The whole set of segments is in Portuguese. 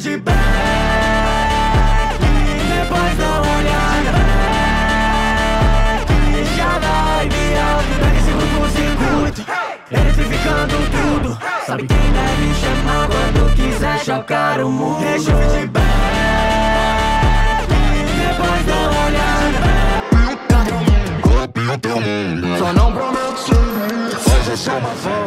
de back Depois dá uma olhada back Já vai virar Pega esse curto-circuito Eletrificando tudo. Sabe quem deve chamar quando quiser chocar o mundo? Deixa o feedback Depois dá uma olhada Copia o teu mundo Só não prometo ser Hoje é uma forma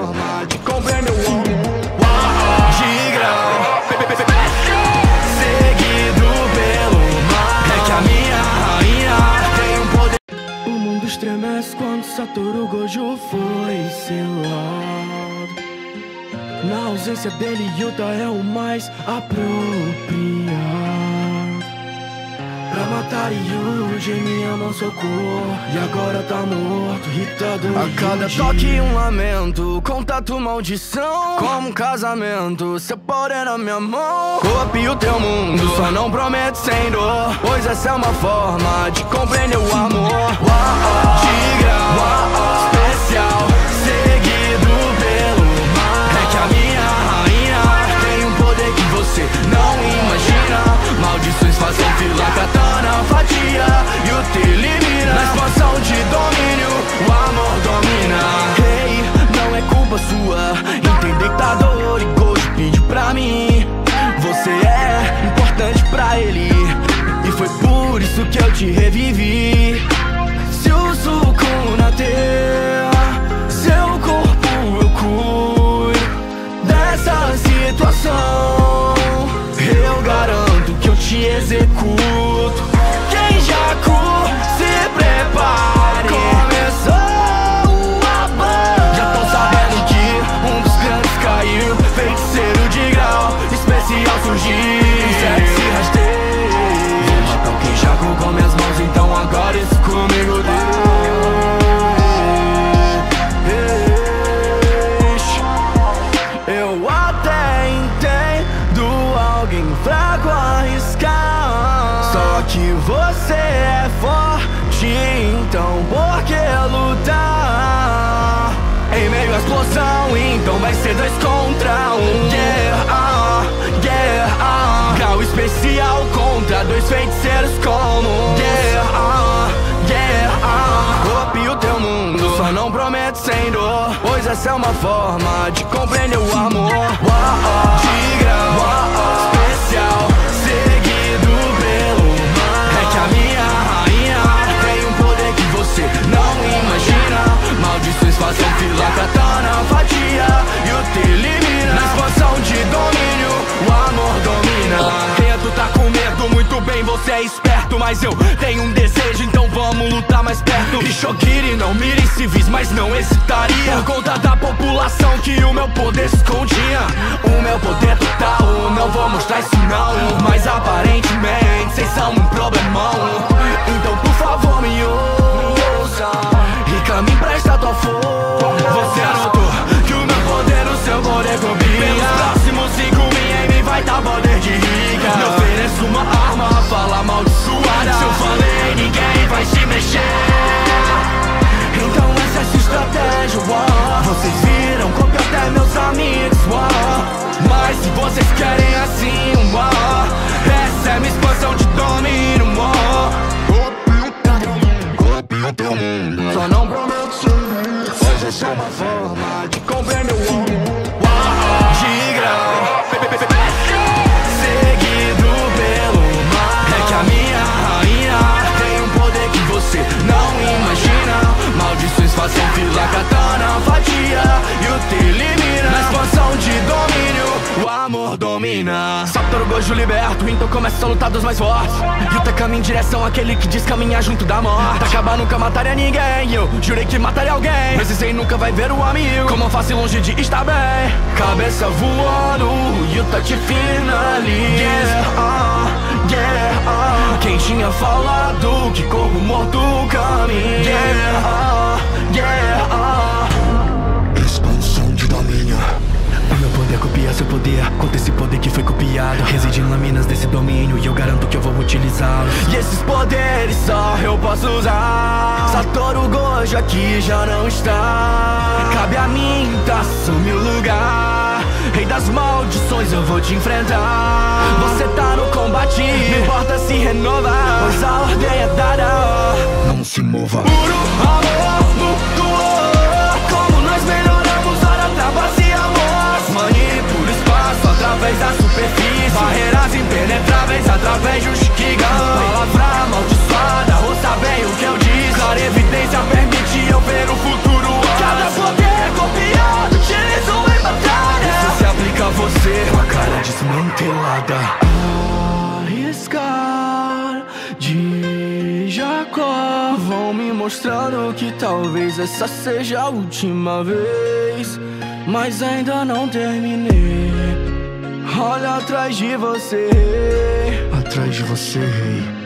estremece quando Satoru Gojo foi selado Na ausência dele, Yuta é o mais apropriado Pra matar Yuji, minha mão socorro. E agora tá morto, irritado A cada toque um lamento, contato maldição. Como um casamento, seu poder na minha mão. Copio teu mundo, só não prometo sem dor. Pois essa é uma forma de compreender o amor. Uau, De grau, executo explosão, então vai ser dois contra um. Yeah, ah, yeah, ah. Grau especial contra dois feiticeiros como. Yeah, ah, yeah, ah. Copio teu mundo, só não prometo sem dor. Pois essa é uma forma de compreender o amor. Grau, Mas eu tenho um desejo, então vamos lutar mais perto. E Shogiri não mira em civis, mas não hesitaria. Por conta da população que o meu poder escondia O meu poder total, não vou mostrar isso não. Mas aparentemente, vocês são um problemão. Então por favor me ouça Mas se Satoru Gojo liberto, então começa a lutar dos mais fortes. Yuta caminha em direção àquele que diz caminhar junto da morte. Acabar nunca mataria ninguém Eu jurei que mataria alguém. Precisei nunca vai ver o amigo. Como face longe de estar bem? Cabeça voando Yuta te finaliza. Yeah, ah, yeah, ah. Quem tinha falado que corpo morto caminha Yeah, ah, yeah, ah. Seu é poder, contra esse poder que foi copiado. Reside em lâminas desse domínio e eu garanto que eu vou utilizá-lo. E esses poderes só eu posso usar. Satoru Gojo aqui já não está. Cabe a mim, tá, assumir o lugar. Rei das maldições, eu vou te enfrentar. Você tá no combate, não importa se renovar Pois a ordem é dada. Não se mova. Puro amor. de Jacó. Vão me mostrando que talvez essa seja a última vez, mas ainda não terminei. Olha atrás de você, atrás de você, rei.